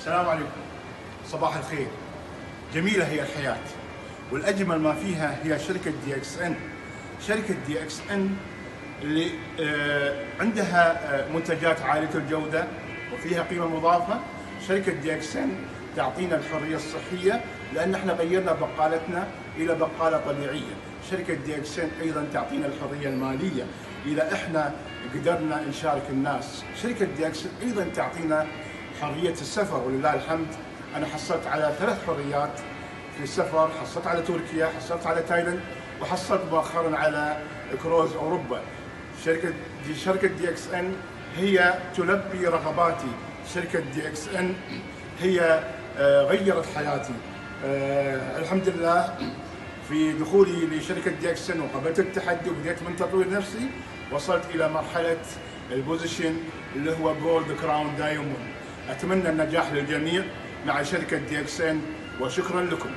السلام عليكم. صباح الخير. جميلة هي الحياة. والأجمل ما فيها هي شركة دي إكس ان شركة دي إكس ان اللي آه، عندها آه، منتجات عالية الجودة وفيها قيمة مضافة. شركة DXN تعطينا الحرية الصحية لأن إحنا غيرنا بقالتنا إلى بقالة طبيعية. شركة DXN أيضا تعطينا الحرية المالية إذا إحنا قدرنا نشارك الناس. شركة DXN أيضا تعطينا حرية السفر ولله الحمد. أنا حصلت على ثلاث حريات في السفر حصلت على تركيا حصلت على تايلاند وحصلت مؤخرا على كروز أوروبا. شركة دي شركة DXN هي تلبي رغباتي. شركة DXN هي آه، غيرت حياتي. آه، الحمد لله في دخولي لشركة DXN وقبلت التحدي وبديت من تطوير نفسي وصلت إلى مرحلة ال position اللي هو Gold Crown Diamond أتمنى النجاح للجميع مع شركة DXN وشكرا لكم.